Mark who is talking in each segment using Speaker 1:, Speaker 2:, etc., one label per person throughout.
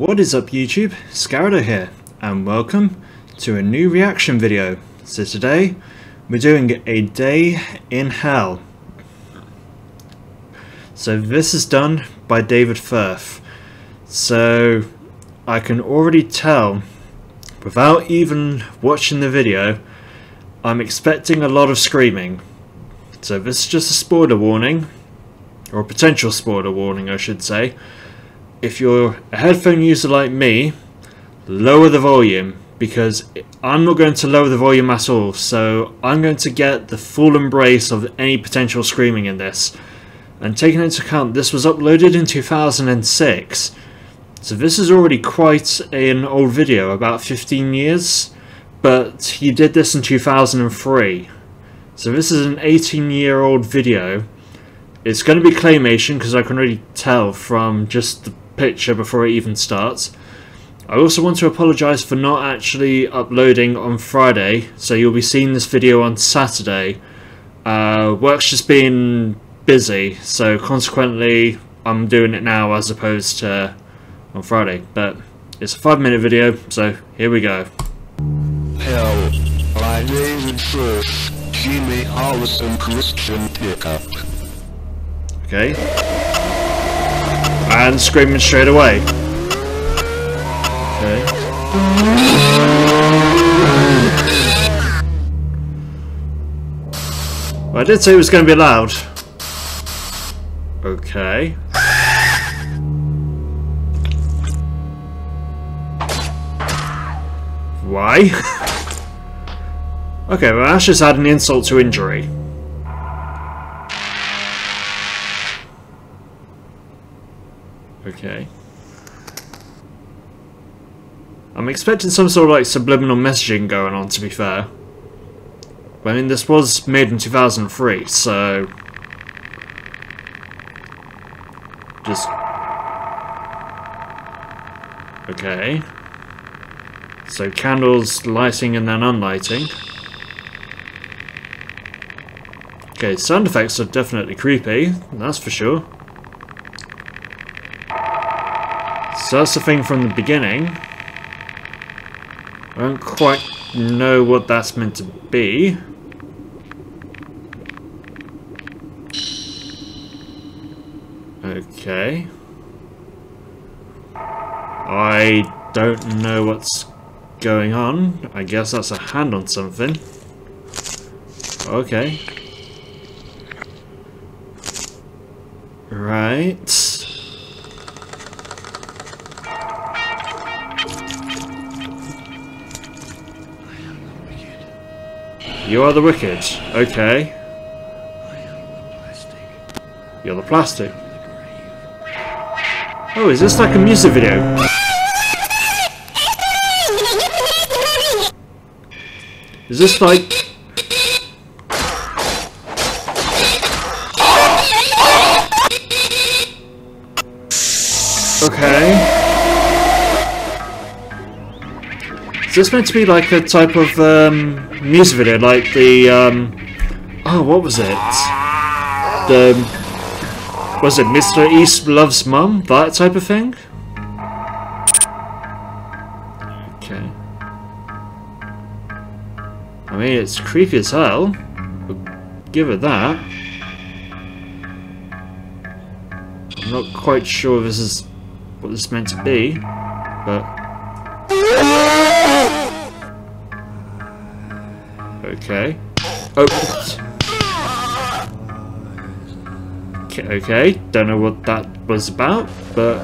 Speaker 1: What is up YouTube? Scarido here, and welcome to a new reaction video. So today, we're doing a day in hell. So this is done by David Firth. So I can already tell, without even watching the video, I'm expecting a lot of screaming. So this is just a spoiler warning, or a potential spoiler warning I should say. If you're a headphone user like me, lower the volume because I'm not going to lower the volume at all so I'm going to get the full embrace of any potential screaming in this. And taking into account this was uploaded in 2006 so this is already quite an old video, about 15 years, but he did this in 2003. So this is an 18 year old video. It's going to be claymation because I can already tell from just the picture before it even starts. I also want to apologise for not actually uploading on Friday, so you'll be seeing this video on Saturday. Uh, work's just been busy, so consequently I'm doing it now as opposed to on Friday. But it's a five minute video, so here we go.
Speaker 2: Hell, my name is First, Jimmy Allison Christian Pickup.
Speaker 1: Okay. And screaming straight away. Okay. Well, I did say it was going to be loud. Okay. Why? okay, well that's just adding insult to injury. Okay. I'm expecting some sort of like subliminal messaging going on to be fair. But, I mean this was made in 2003, so... Just... Okay. So candles lighting and then unlighting. Okay, sound effects are definitely creepy, that's for sure. So that's the thing from the beginning. I don't quite know what that's meant to be. Okay. I don't know what's going on. I guess that's a hand on something. Okay. Right. You are the wicked. Okay. You're the plastic. Oh, is this like a music video? Is this like... Okay. Is this meant to be like a type of um, music video, like the um, oh, what was it? The was it Mr. East loves mum? That type of thing. Okay. I mean, it's creepy as hell. Give it that. I'm not quite sure this is what this is meant to be, but. Okay. Oh. Okay, okay, don't know what that was about, but...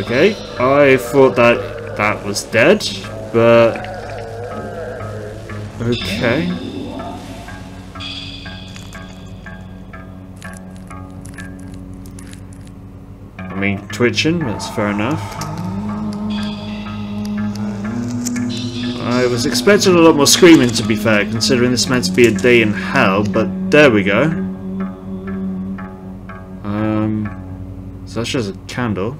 Speaker 1: Okay, I thought that that was dead, but... Okay. I mean, twitching, that's fair enough. I was expecting a lot more screaming to be fair, considering this meant to be a day in hell, but there we go. Um, so that's just a candle.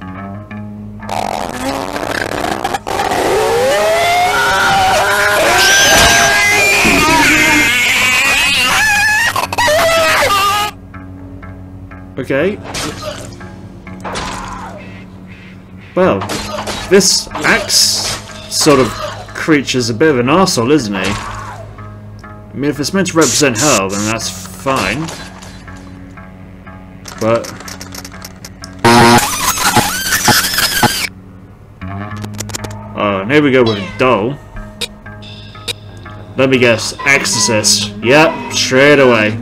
Speaker 1: Okay. Well, this axe sort of creature's a bit of an arsehole, isn't he? I mean, if it's meant to represent hell, then that's fine. But... Oh, and here we go with a doll. Let me guess, Exorcist. Yep, straight away.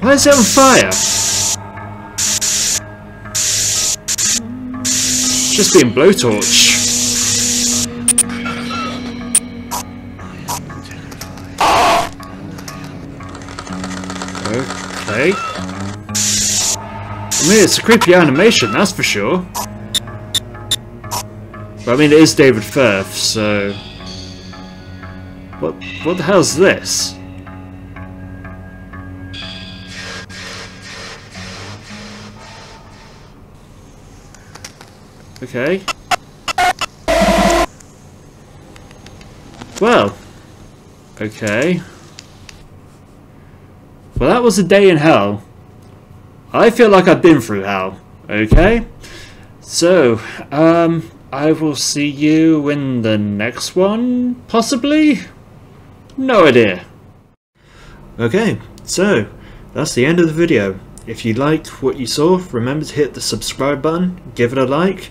Speaker 1: Why is it on fire? Just being blowtorch. Okay. I mean, it's a creepy animation, that's for sure. But I mean, it is David Firth, so... What, what the hell's this? Okay. Well. Okay. Well, that was a day in hell. I feel like I've been through hell. Okay? So, um, I will see you in the next one, possibly? No idea. Okay, so, that's the end of the video. If you liked what you saw, remember to hit the subscribe button, give it a like,